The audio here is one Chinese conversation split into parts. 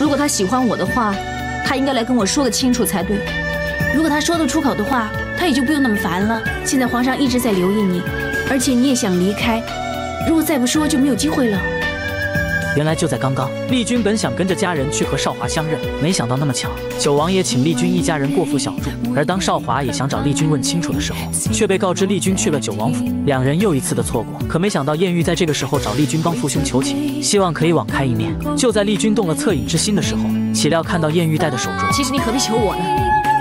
如果他喜欢我的话，他应该来跟我说个清楚才对。如果他说得出口的话，他也就不用那么烦了。现在皇上一直在留意你，而且你也想离开，如果再不说就没有机会了。原来就在刚刚，丽君本想跟着家人去和少华相认，没想到那么巧，九王爷请丽君一家人过府小住。而当少华也想找丽君问清楚的时候，却被告知丽君去了九王府，两人又一次的错过。可没想到艳遇在这个时候找丽君帮父兄求情，希望可以网开一面。就在丽君动了恻隐之心的时候，岂料看到艳遇戴的手镯，其实你何必求我呢？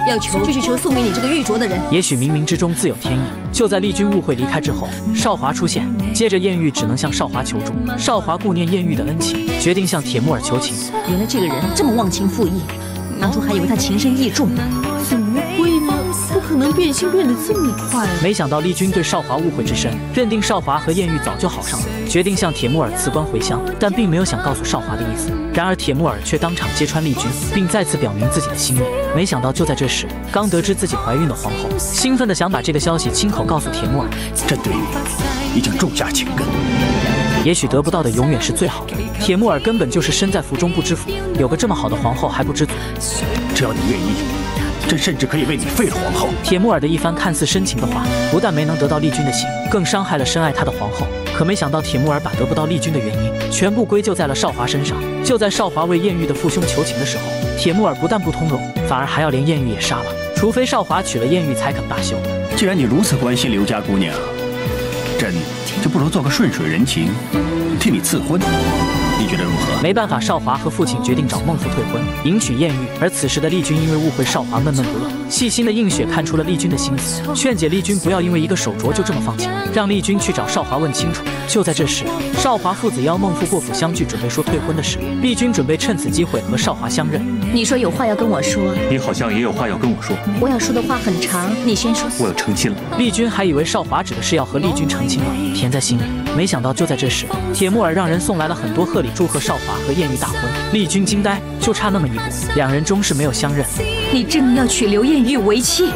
要求就去求送给你这个玉镯的人。也许冥冥之中自有天意。就在丽君误会离开之后，少华出现，接着艳遇只能向少华求助。少华顾念艳遇的恩情，决定向铁木儿求情。原来这个人这么忘情负义，当初还以为他情深意重呢，怎么会呢？不可能变心变得这么快。没想到丽君对少华误会之深，认定少华和艳遇早就好上了，决定向铁木儿辞官回乡，但并没有想告诉少华的意思。然而铁木儿却当场揭穿丽君，并再次表明自己的心意。没想到就在这时，刚得知自己怀孕的皇后，兴奋的想把这个消息亲口告诉铁木儿。朕对你已经重下情根，也许得不到的永远是最好的。铁木儿根本就是身在福中不知福，有个这么好的皇后还不知足。只要你愿意，朕甚至可以为你废了皇后。铁木儿的一番看似深情的话，不但没能得到丽君的心，更伤害了深爱她的皇后。可没想到，铁木儿把得不到丽君的原因，全部归咎在了少华身上。就在少华为艳遇的父兄求情的时候，铁木儿不但不通融，反而还要连艳遇也杀了。除非少华娶了艳遇，才肯罢休。既然你如此关心刘家姑娘，朕就不如做个顺水人情，替你赐婚。你觉得如何？没办法，少华和父亲决定找孟父退婚，迎娶艳遇。而此时的丽君因为误会少华，闷闷不乐。细心的映雪看出了丽君的心思，劝解丽君不要因为一个手镯就这么放弃，让丽君去找少华问清楚。就在这时，少华父子邀孟父过府相聚，准备说退婚的事。丽君准备趁此机会和少华相认。你说有话要跟我说，你好像也有话要跟我说。我要说的话很长，你先说。我要成亲了。丽君还以为少华指的是要和丽君成亲了，甜在心里。没想到就在这时，铁木儿让人送来了很多贺礼，祝贺少华和艳遇大婚。丽君惊呆，就差那么一步，两人终是没有相认。你真的要娶刘艳遇为妻？